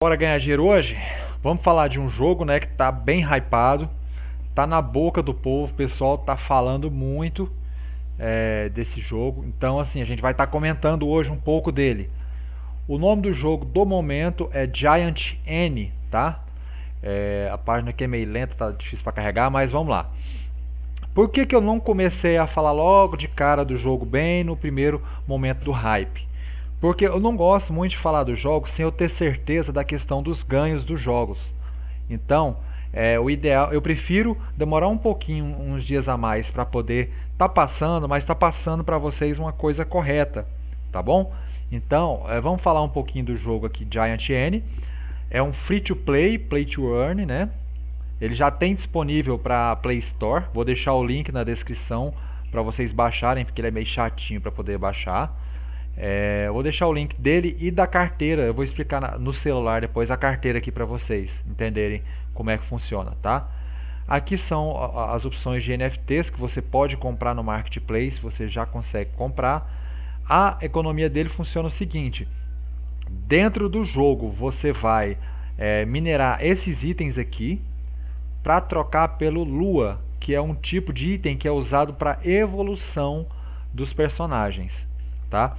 Bora ganhar dinheiro hoje? Vamos falar de um jogo, né, que tá bem hypado, tá na boca do povo, o pessoal tá falando muito é, desse jogo. Então, assim, a gente vai estar tá comentando hoje um pouco dele. O nome do jogo do momento é Giant N, tá? É, a página aqui é meio lenta, tá difícil para carregar, mas vamos lá. Por que, que eu não comecei a falar logo de cara do jogo bem no primeiro momento do hype? Porque eu não gosto muito de falar dos jogos sem eu ter certeza da questão dos ganhos dos jogos. Então, é, o ideal, eu prefiro demorar um pouquinho, uns dias a mais para poder tá passando, mas tá passando para vocês uma coisa correta, tá bom? Então, é, vamos falar um pouquinho do jogo aqui, Giant N. É um free to play, play to earn, né? Ele já tem disponível para Play Store. Vou deixar o link na descrição para vocês baixarem, porque ele é meio chatinho para poder baixar. É, vou deixar o link dele e da carteira. Eu vou explicar no celular depois a carteira aqui para vocês entenderem como é que funciona, tá? Aqui são as opções de NFTs que você pode comprar no marketplace, você já consegue comprar. A economia dele funciona o seguinte: dentro do jogo você vai é, minerar esses itens aqui para trocar pelo Lua, que é um tipo de item que é usado para evolução dos personagens, tá?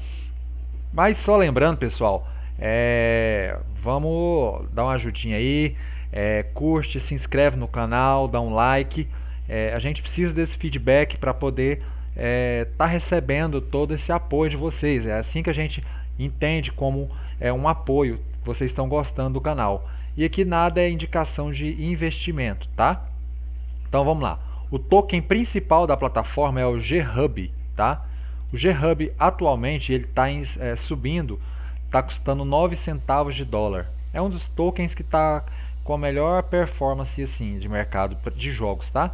Mas só lembrando, pessoal, é, vamos dar uma ajudinha aí, é, curte, se inscreve no canal, dá um like. É, a gente precisa desse feedback para poder estar é, tá recebendo todo esse apoio de vocês. É assim que a gente entende como é um apoio. Vocês estão gostando do canal. E aqui nada é indicação de investimento, tá? Então vamos lá. O token principal da plataforma é o GHub, tá? O GHub atualmente ele está é, subindo, está custando 9 centavos de dólar. É um dos tokens que está com a melhor performance assim de mercado de jogos, tá?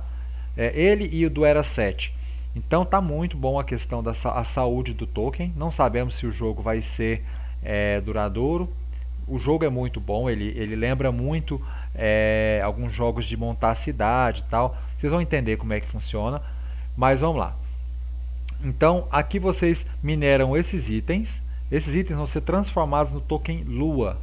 É, ele e o do Era 7. Então tá muito bom a questão da a saúde do token. Não sabemos se o jogo vai ser é, duradouro. O jogo é muito bom, ele, ele lembra muito é, alguns jogos de montar cidade e tal. Vocês vão entender como é que funciona. Mas vamos lá. Então, aqui vocês mineram esses itens. Esses itens vão ser transformados no token Lua.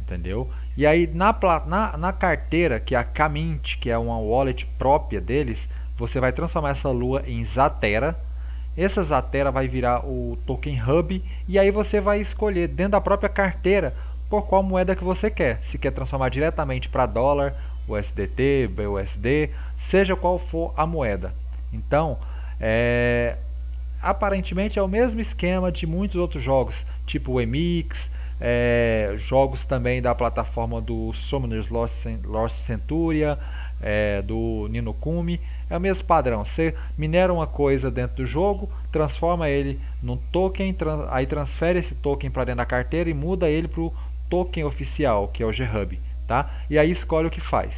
Entendeu? E aí, na, na, na carteira, que é a Kamint, que é uma wallet própria deles, você vai transformar essa Lua em Zatera. Essa Zatera vai virar o token Hub. E aí você vai escolher dentro da própria carteira por qual moeda que você quer. Se quer transformar diretamente para dólar, USDT, BUSD, seja qual for a moeda. Então, é, aparentemente é o mesmo esquema de muitos outros jogos, tipo o Emix, é, jogos também da plataforma do Summoners Lost, Lost Centuria, é, do Nino Kumi. É o mesmo padrão. Você minera uma coisa dentro do jogo, transforma ele num token, trans, aí transfere esse token para dentro da carteira e muda ele para o token oficial, que é o GHub. Tá? E aí escolhe o que faz.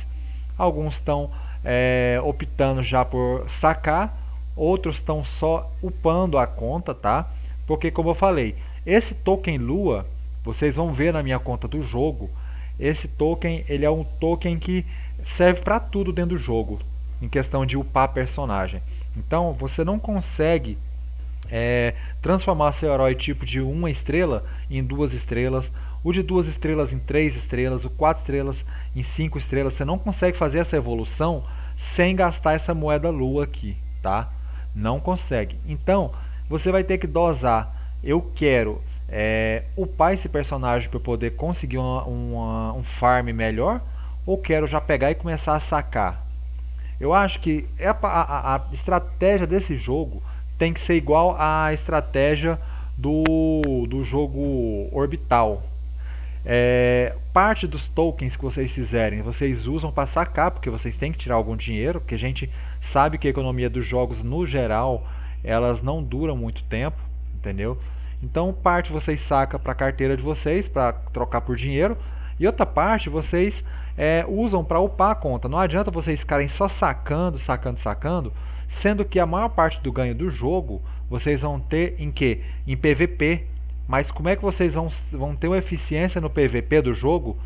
Alguns estão é, optando já por sacar outros estão só upando a conta, tá? Porque como eu falei, esse token Lua, vocês vão ver na minha conta do jogo, esse token ele é um token que serve para tudo dentro do jogo, em questão de upar personagem. Então você não consegue é, transformar seu herói tipo de uma estrela em duas estrelas, o de duas estrelas em três estrelas, o quatro estrelas em cinco estrelas. Você não consegue fazer essa evolução sem gastar essa moeda lua aqui, tá? Não consegue. Então, você vai ter que dosar. Eu quero é, upar esse personagem para poder conseguir uma, uma, um farm melhor ou quero já pegar e começar a sacar? Eu acho que é a, a, a, estratégia desse jogo tem que ser igual à estratégia do, do jogo Orbital. É, parte dos tokens que vocês fizerem, vocês usam para sacar, porque vocês têm que tirar algum dinheiro, porque gente sabe que a economia dos jogos no geral, elas não duram muito tempo, entendeu? Então, parte vocês saca para a carteira de vocês para trocar por dinheiro e outra parte vocês é, usam para upar a conta. Não adianta vocês ficarem só sacando, sacando, sacando, sendo que a maior parte do ganho do jogo vocês vão ter em que? Em PVP. Mas como é que vocês vão, vão ter uma eficiência no PVP do jogo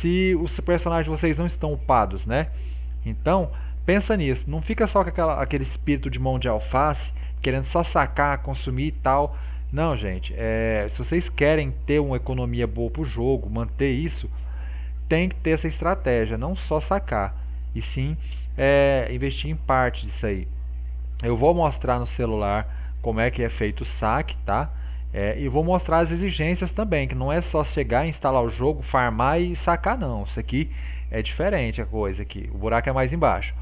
se os personagens de vocês não estão upados, né? Então, Pensa nisso, não fica só com aquela, aquele espírito de mão de alface, querendo só sacar, consumir e tal. Não, gente, é, se vocês querem ter uma economia boa para o jogo, manter isso, tem que ter essa estratégia, não só sacar, e sim é, investir em parte disso aí. Eu vou mostrar no celular como é que é feito o saque, tá? É, e vou mostrar as exigências também, que não é só chegar, instalar o jogo, farmar e sacar não. Isso aqui é diferente a coisa aqui. O buraco é mais embaixo.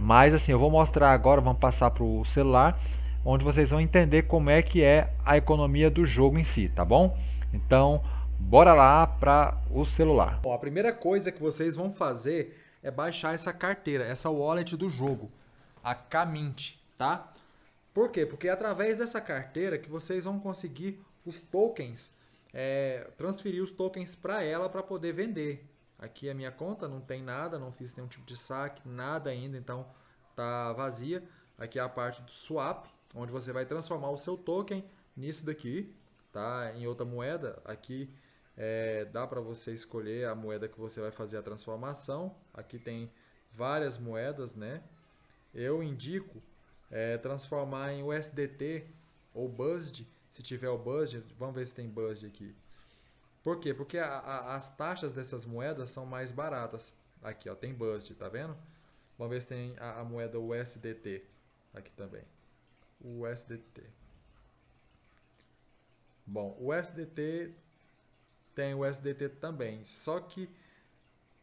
Mas assim, eu vou mostrar agora, vamos passar para o celular, onde vocês vão entender como é que é a economia do jogo em si, tá bom? Então, bora lá para o celular. Bom, a primeira coisa que vocês vão fazer é baixar essa carteira, essa wallet do jogo, a Kamint, tá? Por quê? Porque é através dessa carteira que vocês vão conseguir os tokens, é, transferir os tokens para ela para poder vender. Aqui é a minha conta, não tem nada, não fiz nenhum tipo de saque, nada ainda, então tá vazia. Aqui é a parte do swap, onde você vai transformar o seu token nisso daqui, tá? Em outra moeda. Aqui é, dá para você escolher a moeda que você vai fazer a transformação. Aqui tem várias moedas, né? Eu indico é, transformar em USDT ou BUSD, se tiver o BUSD, vamos ver se tem BUSD aqui. Por quê? Porque a, a, as taxas dessas moedas são mais baratas. Aqui, ó, tem BUSD, tá vendo? Vamos ver se tem a, a moeda USDT aqui também. USDT. Bom, o USDT tem o USDT também, só que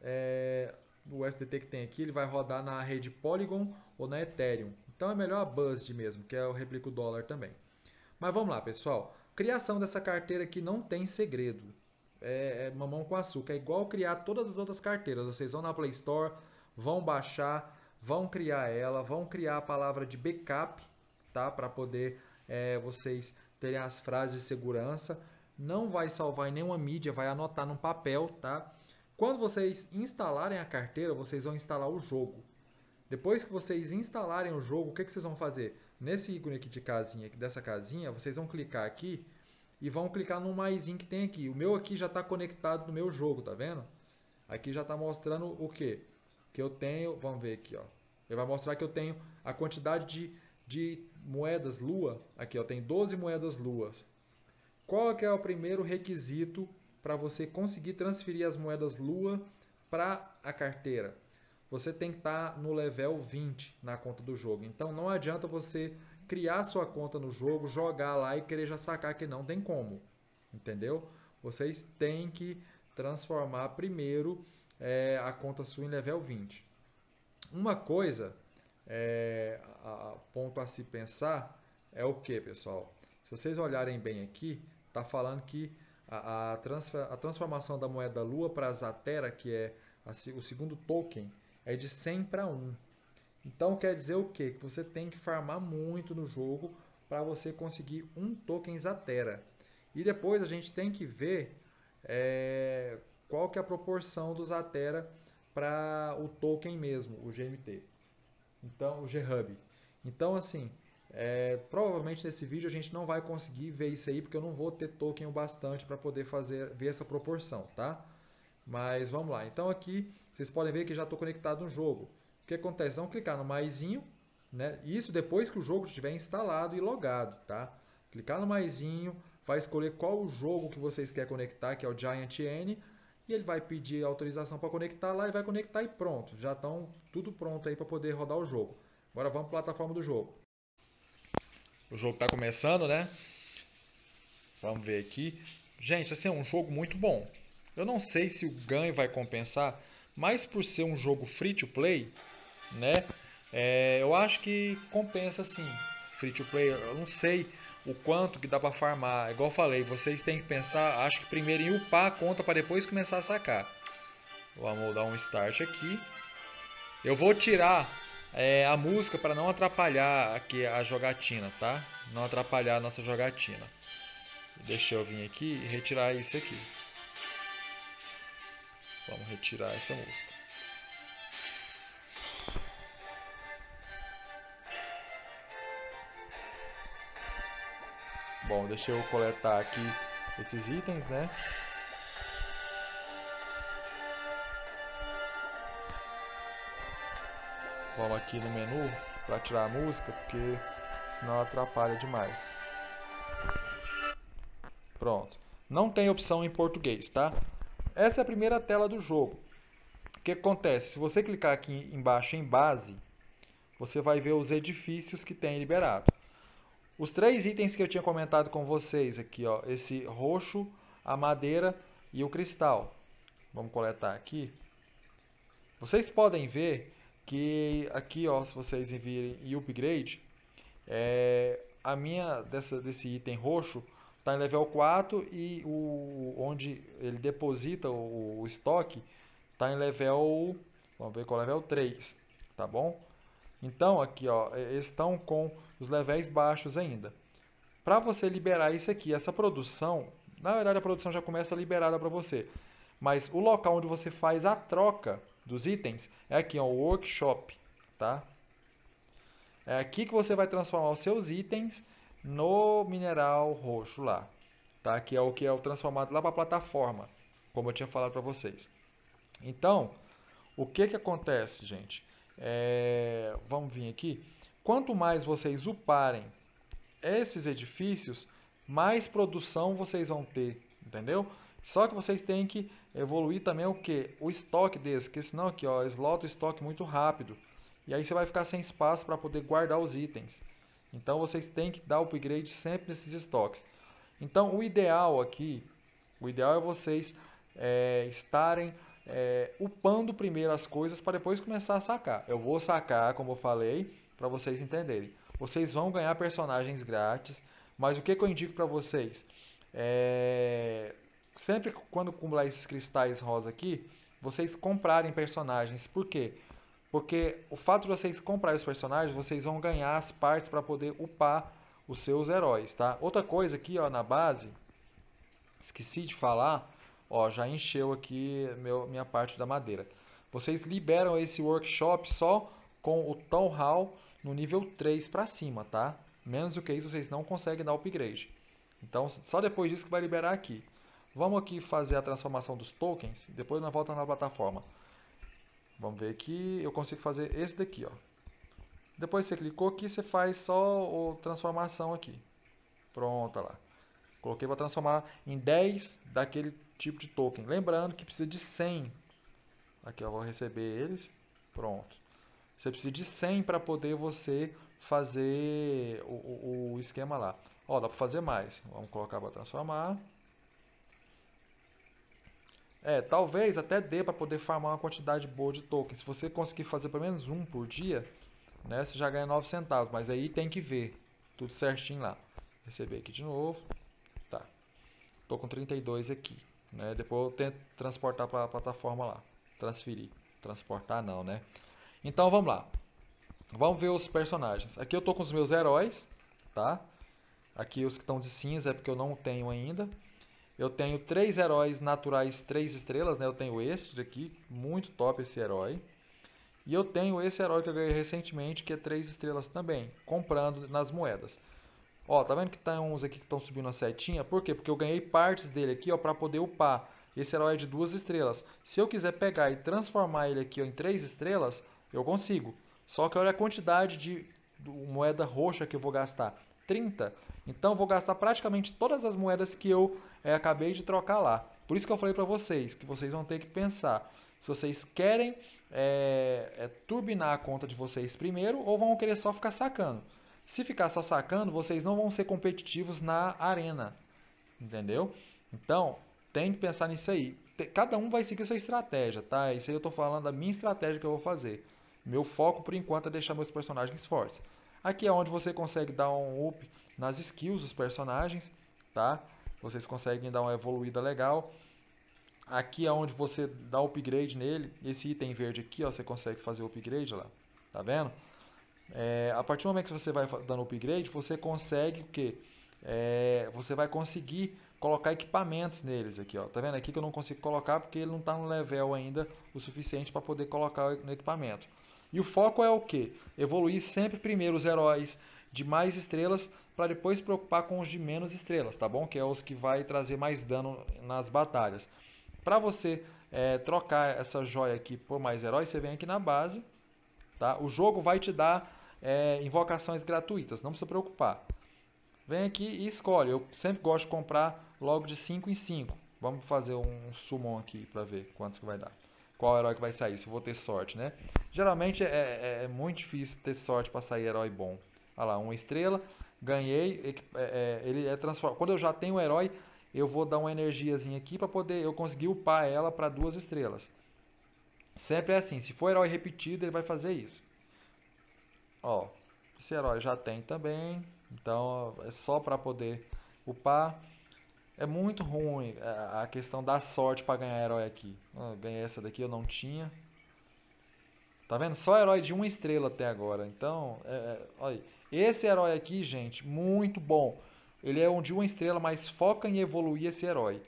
é, o USDT que tem aqui ele vai rodar na rede Polygon ou na Ethereum. Então é melhor a BUSD mesmo, que é o replica o dólar também. Mas vamos lá, pessoal. Criação dessa carteira aqui não tem segredo. É, é mamão com açúcar. É igual criar todas as outras carteiras. Vocês vão na Play Store, vão baixar, vão criar ela, vão criar a palavra de backup, tá? Para poder é, vocês terem as frases de segurança. Não vai salvar em nenhuma mídia, vai anotar no papel, tá? Quando vocês instalarem a carteira, vocês vão instalar o jogo. Depois que vocês instalarem o jogo, o que, que vocês vão fazer? Nesse ícone aqui de casinha, dessa casinha, vocês vão clicar aqui e vão clicar no maisinho que tem aqui. O meu aqui já está conectado no meu jogo, tá vendo? Aqui já está mostrando o que? Que eu tenho, vamos ver aqui, ó. Ele vai mostrar que eu tenho a quantidade de, de moedas lua. Aqui, ó, tem 12 moedas luas. Qual que é o primeiro requisito para você conseguir transferir as moedas lua para a carteira? você tem que estar tá no level 20 na conta do jogo. Então não adianta você criar sua conta no jogo, jogar lá e querer já sacar que não tem como. Entendeu? Vocês têm que transformar primeiro é, a conta sua em level 20. Uma coisa, é, a, ponto a se pensar, é o que, pessoal? Se vocês olharem bem aqui, está falando que a, a, transfer, a, transformação da moeda Lua para Zatera, que é a, o segundo token, é de 100 para 1. Então quer dizer o quê? Que você tem que farmar muito no jogo para você conseguir um token Zatera. E depois a gente tem que ver é, qual que é a proporção do Zatera para o token mesmo, o GMT. Então, o GHub. Então, assim, é, provavelmente nesse vídeo a gente não vai conseguir ver isso aí, porque eu não vou ter token o bastante para poder fazer, ver essa proporção, tá? Mas vamos lá. Então aqui vocês podem ver que já estou conectado no jogo. O que acontece? Vamos clicar no maisinho, né? Isso depois que o jogo estiver instalado e logado, tá? Clicar no maisinho, vai escolher qual o jogo que vocês querem conectar, que é o Giant N, e ele vai pedir autorização para conectar lá e vai conectar e pronto. Já estão tudo pronto aí para poder rodar o jogo. Agora vamos para a plataforma do jogo. O jogo está começando, né? Vamos ver aqui. Gente, esse é um jogo muito bom. Eu não sei se o ganho vai compensar, mas por ser um jogo free to play, né? É, eu acho que compensa sim. Free to play, eu não sei o quanto que dá para farmar. Igual falei, vocês têm que pensar, acho que primeiro em upar a conta para depois começar a sacar. Vamos dar um start aqui. Eu vou tirar é, a música para não atrapalhar aqui a jogatina, tá? Não atrapalhar a nossa jogatina. Deixa eu vir aqui e retirar isso aqui. Vamos retirar essa música. Bom, deixa eu coletar aqui esses itens, né? Vamos aqui no menu para tirar a música, porque senão atrapalha demais. Pronto. Não tem opção em português, tá? essa é a primeira tela do jogo. O que acontece? Se você clicar aqui embaixo em base, você vai ver os edifícios que tem liberado. Os três itens que eu tinha comentado com vocês aqui, ó, esse roxo, a madeira e o cristal. Vamos coletar aqui. Vocês podem ver que aqui, ó, se vocês virem e upgrade, é, a minha dessa, desse item roxo está em level 4 e o, onde ele deposita o, o estoque está em level, vamos ver qual é level 3, tá bom? Então aqui ó, eles estão com os levels baixos ainda. Para você liberar isso aqui, essa produção, na verdade a produção já começa liberada para você, mas o local onde você faz a troca dos itens é aqui, ó, o workshop, tá? É aqui que você vai transformar os seus itens no mineral roxo lá, tá? Que é o que é o transformado lá para a plataforma, como eu tinha falado para vocês. Então, o que que acontece, gente? É, vamos vir aqui. Quanto mais vocês uparem esses edifícios, mais produção vocês vão ter, entendeu? Só que vocês têm que evoluir também o que? O estoque desse, porque senão aqui, ó, eslota o estoque muito rápido. E aí você vai ficar sem espaço para poder guardar os itens. Então vocês têm que dar upgrade sempre nesses estoques. Então o ideal aqui, o ideal é vocês é, estarem é, upando primeiro as coisas para depois começar a sacar. Eu vou sacar, como eu falei, para vocês entenderem. Vocês vão ganhar personagens grátis, mas o que, que eu indico para vocês? É, sempre quando acumular esses cristais rosa aqui, vocês comprarem personagens. Por quê? Porque o fato de vocês comprarem os personagens, vocês vão ganhar as partes para poder upar os seus heróis, tá? Outra coisa aqui, ó, na base, esqueci de falar, ó, já encheu aqui meu, minha parte da madeira. Vocês liberam esse workshop só com o Town Hall no nível 3 para cima, tá? Menos do que isso vocês não conseguem dar upgrade. Então, só depois disso que vai liberar aqui. Vamos aqui fazer a transformação dos tokens, depois nós voltamos na plataforma. Vamos ver aqui, eu consigo fazer esse daqui, ó. Depois você clicou aqui, você faz só a transformação aqui. Pronto, lá. Coloquei para transformar em 10 daquele tipo de token. Lembrando que precisa de 100. Aqui eu vou receber eles. Pronto. Você precisa de 100 para poder você fazer o, o, o esquema lá. Ó, dá para fazer mais. Vamos colocar para transformar. É, talvez até dê para poder farmar uma quantidade boa de tokens. Se você conseguir fazer pelo menos um por dia, né, você já ganha 9 centavos. Mas aí tem que ver tudo certinho lá. Receber aqui de novo. Tá. Tô com 32 aqui. Né? Depois eu tento transportar para a plataforma lá. Transferir. Transportar não, né? Então vamos lá. Vamos ver os personagens. Aqui eu tô com os meus heróis, tá? Aqui os que estão de cinza é porque eu não tenho ainda. Eu tenho três heróis naturais, três estrelas, né? Eu tenho este aqui, muito top esse herói. E eu tenho esse herói que eu ganhei recentemente, que é três estrelas também, comprando nas moedas. Ó, tá vendo que tem uns aqui que estão subindo a setinha? Por quê? Porque eu ganhei partes dele aqui, ó, para poder upar. Esse herói é de duas estrelas. Se eu quiser pegar e transformar ele aqui ó, em três estrelas, eu consigo. Só que olha a quantidade de moeda roxa que eu vou gastar. 30. Então vou gastar praticamente todas as moedas que eu é, acabei de trocar lá. Por isso que eu falei para vocês que vocês vão ter que pensar se vocês querem é, é, turbinar a conta de vocês primeiro ou vão querer só ficar sacando. Se ficar só sacando, vocês não vão ser competitivos na arena, entendeu? Então tem que pensar nisso aí. Cada um vai seguir sua estratégia, tá? Isso aí eu estou falando da minha estratégia que eu vou fazer. Meu foco por enquanto é deixar meus personagens fortes. Aqui é onde você consegue dar um up nas skills dos personagens, tá? vocês conseguem dar uma evoluída legal. Aqui é onde você dá upgrade nele. Esse item verde aqui, ó, você consegue fazer o upgrade lá. Tá vendo? É, a partir do momento que você vai dando upgrade, você consegue o que? É, você vai conseguir colocar equipamentos neles aqui, ó. Tá vendo aqui que eu não consigo colocar porque ele não está no level ainda o suficiente para poder colocar no equipamento. E o foco é o que? Evoluir sempre primeiro os heróis de mais estrelas para depois se preocupar com os de menos estrelas, tá bom? Que é os que vai trazer mais dano nas batalhas. Para você é, trocar essa joia aqui por mais heróis, você vem aqui na base, tá? O jogo vai te dar é, invocações gratuitas, não precisa preocupar. Vem aqui e escolhe. Eu sempre gosto de comprar logo de 5 em 5. Vamos fazer um summon aqui pra ver quantos que vai dar. Qual herói que vai sair, se eu vou ter sorte, né? Geralmente é, é, é muito difícil ter sorte para sair herói bom. Olha lá, uma estrela, ganhei, é, é, ele é transformado. Quando eu já tenho o herói, eu vou dar uma energiazinha aqui para poder eu conseguir upar ela para duas estrelas. Sempre é assim, se for herói repetido, ele vai fazer isso. Ó, esse herói já tem também, então é só para poder upar. É muito ruim é, a questão da sorte para ganhar herói aqui. ganhei essa daqui, eu não tinha. Tá vendo? Só herói de uma estrela até agora. Então, é, é, olha, esse herói aqui, gente, muito bom. Ele é um de uma estrela, mas foca em evoluir esse herói.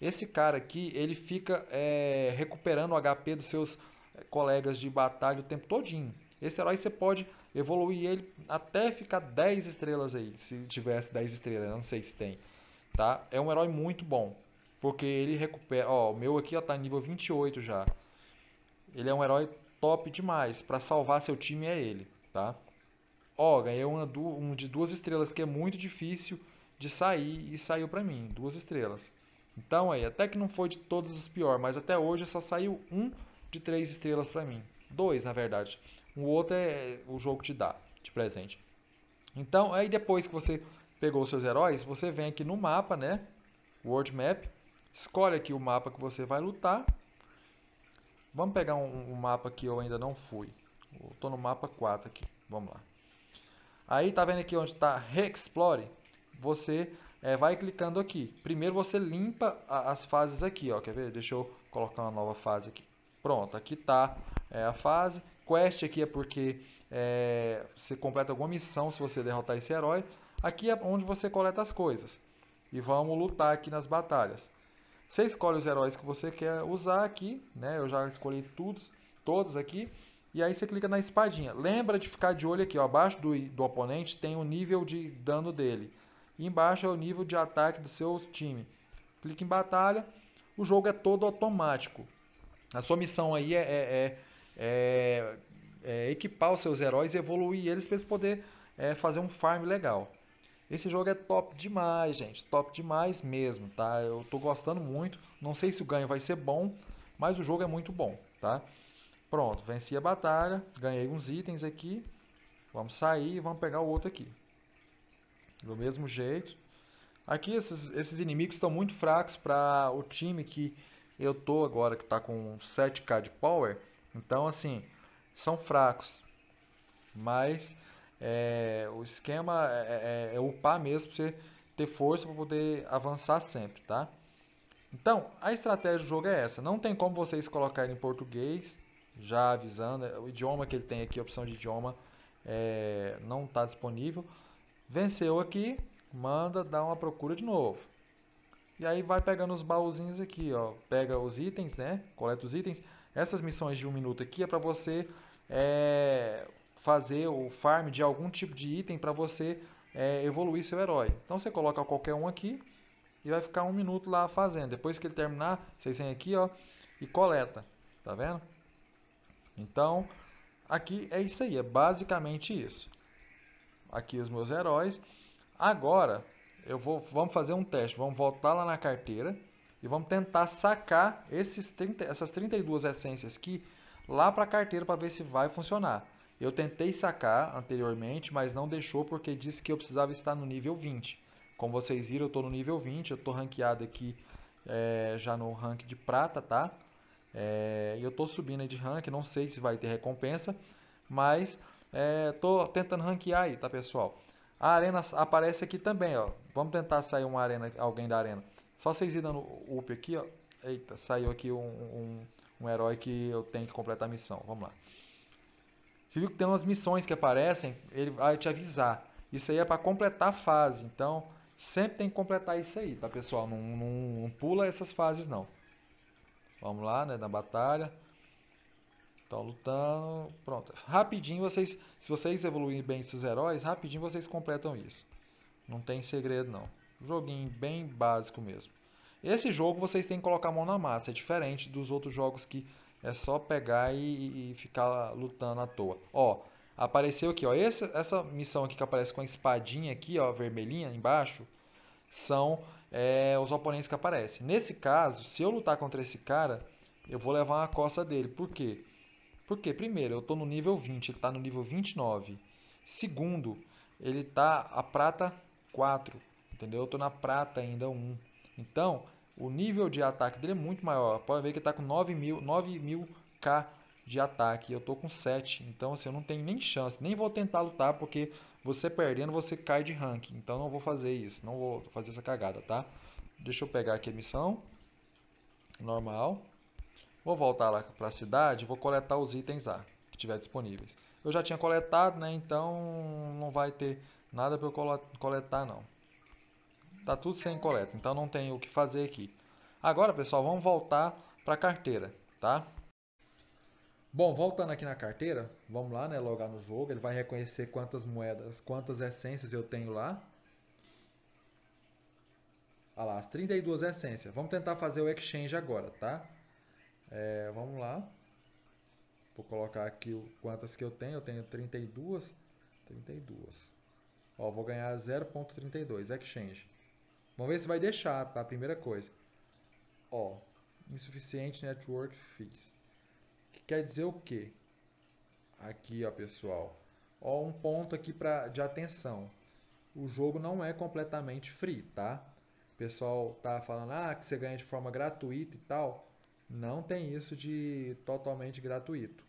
Esse cara aqui, ele fica é, recuperando o HP dos seus é, colegas de batalha o tempo todinho. Esse herói você pode evoluir ele até ficar 10 estrelas aí, se tivesse 10 estrelas, não sei se tem. Tá? É um herói muito bom, porque ele recupera, ó, o meu aqui ó tá nível 28 já. Ele é um herói top demais, para salvar seu time é ele, tá? Ó, ganhei uma, um de duas estrelas que é muito difícil de sair e saiu para mim, duas estrelas. Então aí, até que não foi de todos os pior, mas até hoje só saiu um de três estrelas para mim. Dois, na verdade. O outro é o jogo te dá de presente. Então, aí depois que você pegou seus heróis, você vem aqui no mapa, né? World Map, escolhe aqui o mapa que você vai lutar. Vamos pegar um, um mapa que eu ainda não fui. Estou no mapa 4 aqui. Vamos lá. Aí tá vendo aqui onde está Re-Explore? Você é, vai clicando aqui. Primeiro você limpa a, as fases aqui, ó. Quer ver? Deixa eu colocar uma nova fase aqui. Pronto, aqui tá é, a fase. Quest aqui é porque é, você completa alguma missão se você derrotar esse herói. Aqui é onde você coleta as coisas. E vamos lutar aqui nas batalhas. Você escolhe os heróis que você quer usar aqui, né? Eu já escolhi todos, todos aqui. E aí você clica na espadinha. Lembra de ficar de olho aqui, ó, abaixo do, do oponente tem o nível de dano dele. E embaixo é o nível de ataque do seu time. Clica em batalha. O jogo é todo automático. A sua missão aí é, é, é, é equipar os seus heróis e evoluir eles para eles poderem é, fazer um farm legal. Esse jogo é top demais, gente. Top demais mesmo, tá? Eu tô gostando muito. Não sei se o ganho vai ser bom, mas o jogo é muito bom, tá? Pronto, venci a batalha. Ganhei uns itens aqui. Vamos sair e vamos pegar o outro aqui. Do mesmo jeito. Aqui esses, esses inimigos estão muito fracos para o time que eu tô agora, que está com 7k de power. Então, assim, são fracos. Mas é, o esquema é, é, é upar mesmo para você ter força para poder avançar sempre, tá? Então, a estratégia do jogo é essa. Não tem como vocês colocarem em português, já avisando. O idioma que ele tem aqui, a opção de idioma, é, não está disponível. Venceu aqui, manda dar uma procura de novo. E aí vai pegando os baúzinhos aqui, ó. Pega os itens, né? Coleta os itens. Essas missões de um minuto aqui é para você é, fazer o farm de algum tipo de item para você é, evoluir seu herói. Então você coloca qualquer um aqui e vai ficar um minuto lá fazendo. Depois que ele terminar, vocês vêm aqui ó, e coleta. Tá vendo? Então, aqui é isso aí, é basicamente isso. Aqui os meus heróis. Agora, eu vou, vamos fazer um teste. Vamos voltar lá na carteira e vamos tentar sacar esses 30, essas 32 essências aqui lá para a carteira para ver se vai funcionar. Eu tentei sacar anteriormente, mas não deixou porque disse que eu precisava estar no nível 20. Como vocês viram, eu estou no nível 20, eu estou ranqueado aqui é, já no rank de prata, tá? É, eu estou subindo de rank, não sei se vai ter recompensa, mas estou é, tentando ranquear aí, tá pessoal? A arena aparece aqui também, ó. Vamos tentar sair uma arena, alguém da arena. Só vocês ir dando up aqui, ó. Eita, saiu aqui um, um, um herói que eu tenho que completar a missão. Vamos lá. Você viu que tem umas missões que aparecem, ele vai te avisar. Isso aí é para completar a fase. Então, sempre tem que completar isso aí, tá pessoal? Não, não, não pula essas fases não. Vamos lá, né, na batalha. Estão lutando. Pronto. Rapidinho vocês, se vocês evoluírem bem seus heróis, rapidinho vocês completam isso. Não tem segredo não. Joguinho bem básico mesmo. Esse jogo vocês têm que colocar a mão na massa, é diferente dos outros jogos que é só pegar e, e ficar lutando à toa. Ó, apareceu aqui, ó. Essa, essa missão aqui que aparece com a espadinha aqui, ó, vermelhinha embaixo, são é, os oponentes que aparecem. Nesse caso, se eu lutar contra esse cara, eu vou levar uma costa dele. Por quê? Porque, primeiro, eu estou no nível 20, ele está no nível 29. Segundo, ele está a prata 4, entendeu? Eu estou na prata ainda 1. Então, o nível de ataque dele é muito maior. Pode ver que está com 9 mil, 9 mil K de ataque. Eu estou com 7. Então, assim, eu não tenho nem chance. Nem vou tentar lutar, porque você perdendo, você cai de ranking. Então, não vou fazer isso. Não vou fazer essa cagada, tá? Deixa eu pegar aqui a missão. Normal. Vou voltar lá para a cidade. Vou coletar os itens lá que tiver disponíveis. Eu já tinha coletado, né? Então, não vai ter nada para eu coletar, não. Tá tudo sem coleta, então não tem o que fazer aqui. Agora, pessoal, vamos voltar para a carteira, tá? Bom, voltando aqui na carteira, vamos lá, né, logar no jogo, ele vai reconhecer quantas moedas, quantas essências eu tenho lá. Olha lá, as 32 essências. Vamos tentar fazer o exchange agora, tá? É, vamos lá. Vou colocar aqui quantas que eu tenho. Eu tenho 32. 32. Ó, vou ganhar 0.32, exchange. Vamos ver se vai deixar, tá? Primeira coisa. Ó, insuficiente network fees. Que quer dizer o quê? Aqui, ó, pessoal. Ó, um ponto aqui pra, de atenção. O jogo não é completamente free, tá? O pessoal tá falando ah, que você ganha de forma gratuita e tal. Não tem isso de totalmente gratuito.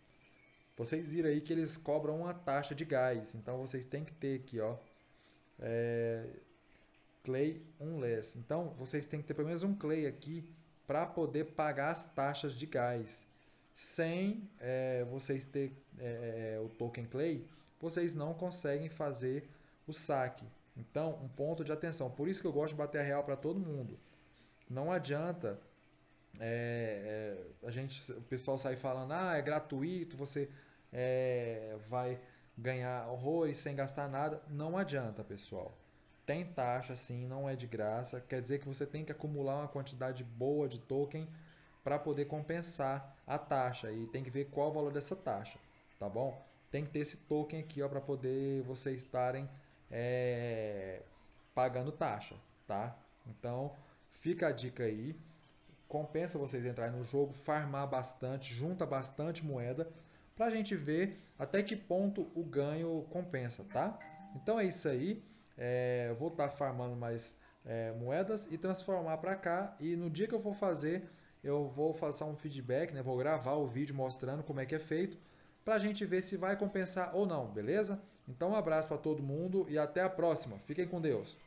Vocês viram aí que eles cobram uma taxa de gás. Então vocês têm que ter aqui, ó. É, clay unless. Então, vocês têm que ter pelo menos um clay aqui para poder pagar as taxas de gás. Sem é, vocês ter é, é, o token clay, vocês não conseguem fazer o saque. Então, um ponto de atenção. Por isso que eu gosto de bater a real para todo mundo. Não adianta é, é, a gente, o pessoal sair falando, ah, é gratuito, você é, vai ganhar horrores sem gastar nada. Não adianta, pessoal. Tem taxa sim, não é de graça. Quer dizer que você tem que acumular uma quantidade boa de token para poder compensar a taxa e tem que ver qual o valor dessa taxa, tá bom? Tem que ter esse token aqui ó para poder vocês estarem é, pagando taxa, tá? Então fica a dica aí. Compensa vocês entrarem no jogo, farmar bastante, junta bastante moeda para a gente ver até que ponto o ganho compensa, tá? Então é isso aí é, vou estar farmando mais é, moedas e transformar para cá. E no dia que eu for fazer, eu vou fazer um feedback, né? vou gravar o vídeo mostrando como é que é feito, para a gente ver se vai compensar ou não, beleza? Então um abraço para todo mundo e até a próxima. Fiquem com Deus.